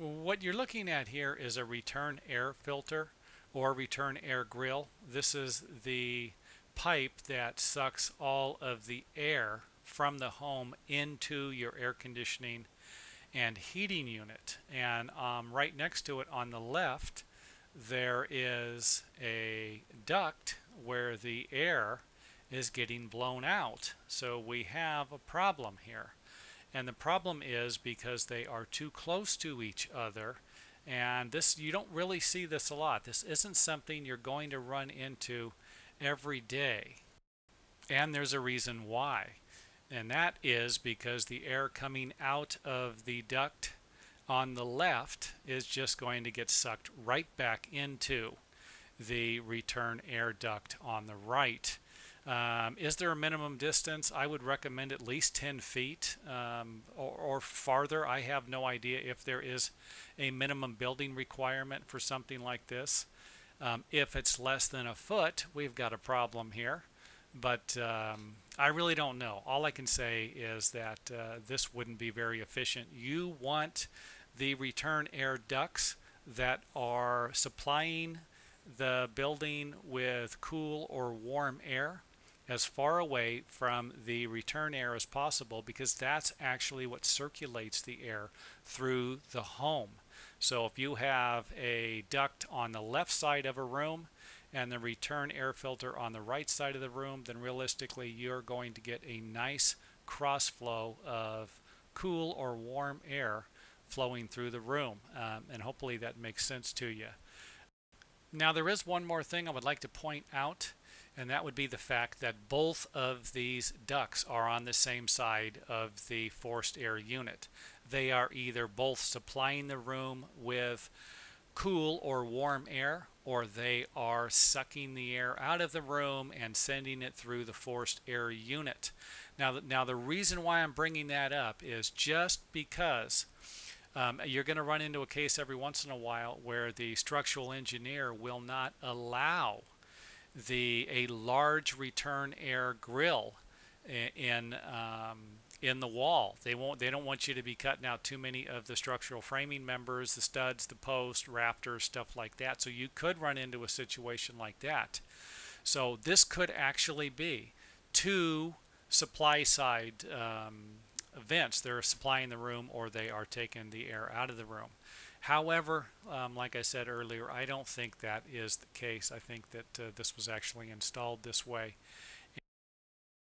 What you're looking at here is a return air filter or return air grill. This is the pipe that sucks all of the air from the home into your air conditioning and heating unit. And um, right next to it on the left, there is a duct where the air is getting blown out. So we have a problem here. And the problem is because they are too close to each other. And this you don't really see this a lot. This isn't something you're going to run into every day. And there's a reason why. And that is because the air coming out of the duct on the left is just going to get sucked right back into the return air duct on the right. Um, is there a minimum distance? I would recommend at least 10 feet um, or, or, farther. I have no idea if there is a minimum building requirement for something like this. Um, if it's less than a foot, we've got a problem here. But um, I really don't know. All I can say is that uh, this wouldn't be very efficient. You want the return air ducts that are supplying the building with cool or warm air as far away from the return air as possible because that's actually what circulates the air through the home. So if you have a duct on the left side of a room and the return air filter on the right side of the room, then realistically you're going to get a nice cross flow of cool or warm air flowing through the room. Um, and hopefully that makes sense to you. Now there is one more thing I would like to point out and that would be the fact that both of these ducts are on the same side of the forced air unit. They are either both supplying the room with cool or warm air or they are sucking the air out of the room and sending it through the forced air unit. Now, now the reason why I'm bringing that up is just because um, you're going to run into a case every once in a while where the structural engineer will not allow the a large return air grill in um, in the wall. They won't. They don't want you to be cutting out too many of the structural framing members, the studs, the post, rafters, stuff like that. So you could run into a situation like that. So this could actually be two supply side um, vents. They're supplying the room or they are taking the air out of the room. However, um, like I said earlier, I don't think that is the case. I think that uh, this was actually installed this way.